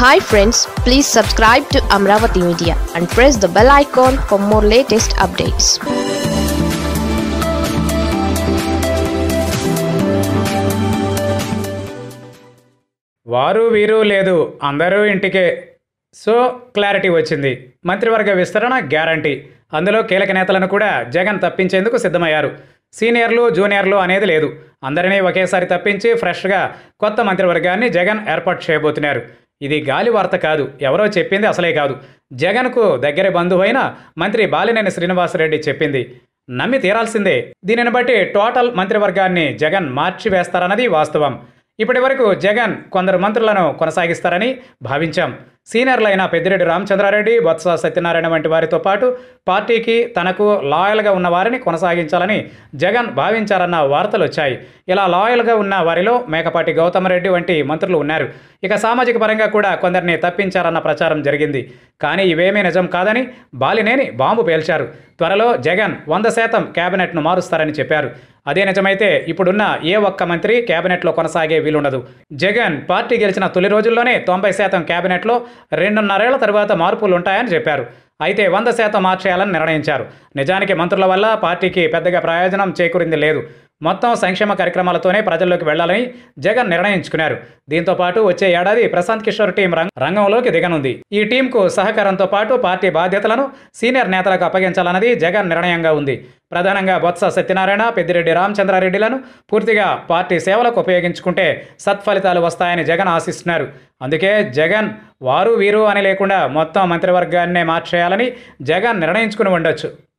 Hi friends please subscribe to Amaravati media and press the bell icon for more latest updates వారు వీరు లేదు. అందరూ ఇంటికే. So clarity వచ్చింది. మంత్రివర్గ విస్తరణ గ్యారంటీ అందులో కీలక నేతలను కూడా జగన్ తప్పించేందుకు సిద్ధమయ్యారు. సీనియర్లు జూనియర్లు అనేది లేదు. అందరినీ ఒకేసారి తప్పించి ఫ్రెష్గా కొత్త మంత్రివర్గాన్ని జగన్ ఏర్పాటు చేయబోతున్నారు. ఇది గాలి వార్త కాదు ఎవరో చెప్పింది అసలే కాదు. జగన్కు దగ్గర బంధువైన మంత్రి బాలినేని శ్రీనివాసరెడ్డి చెప్పింది. నమ్మి తీరాల్సిందే. దీనిని బట్టి టోటల్ మంత్రివర్గాన్ని జగన్ మార్చివేస్తారన్నది వాస్తవం. ఇప్పటి వరకు జగన్ కొందరు మంత్రులను కొనసాగిస్తారని భావించాం. సీనియర్లైన పెద్దిరెడ్డి రామచంద్రారెడ్డి బొత్స సత్యనారాయణ వంటి వారితో పాటు పార్టీకి తనకు లాయల్గా ఉన్న వారిని కొనసాగించాలని జగన్ భావించారన్న వార్తలు వచ్చాయి. ఇలా లాయల్గా ఉన్న వారిలో మేకపాటి గౌతమరెడ్డి వంటి మంత్రులు ఉన్నారు. ఇక సామాజిక పరంగా కూడా కొందరిని తప్పించారన్న ప్రచారం జరిగింది. కానీ ఇవేమీ నిజం కాదని బాలినేని బాంబు పేల్చారు. త్వరలో జగన్ వంద శాతం కేబినెట్ను మారుస్తారని చెప్పారు. అదే నిజమైతే ఇప్పుడున్న ఏ ఒక్క మంత్రి కేబినెట్లో కొనసాగే వీలుండదు. జగన్ పార్టీ గెలిచిన తొలి రోజుల్లోనే తొంభై శాతం కేబినెట్లో రెండున్నరేళ్ళ తర్వాత మార్పులు ఉంటాయని చెప్పారు. అయితే వంద శాతం మార్చేయాలని నిర్ణయించారు. నిజానికి మంత్రుల వల్ల పార్టీకి పెద్దగా ప్రయోజనం చేకూరింది లేదు. మొత్తం సంక్షేమ కార్యక్రమాలతోనే ప్రజల్లోకి వెళ్ళాలని జగన్ నిర్ణయించుకున్నారు. దీంతో పాటు వచ్చే ఏడాది ప్రశాంత్ కిషోర్ టీం రంగ- రంగంలోకి దిగనుంది. ఈ టీంకు సహకారంతో పాటు పార్టీ బాధ్యతలను సీనియర్ నేతలకు అప్పగించాలన్నది జగన్ నిర్ణయంగా ఉంది. ప్రధానంగా బొత్స సత్యనారాయణ పెద్దిరెడ్డి రామచంద్రారెడ్డిలను పూర్తిగా పార్టీ సేవలకు ఉపయోగించుకుంటే సత్ఫలితాలు వస్తాయని జగన్ ఆశిస్తున్నారు. అందుకే జగన్ వారు వీరు అని లేకుండా మొత్తం మంత్రివర్గాన్నే మార్చేయాలని జగన్ నిర్ణయించుకుని ఉండొచ్చు.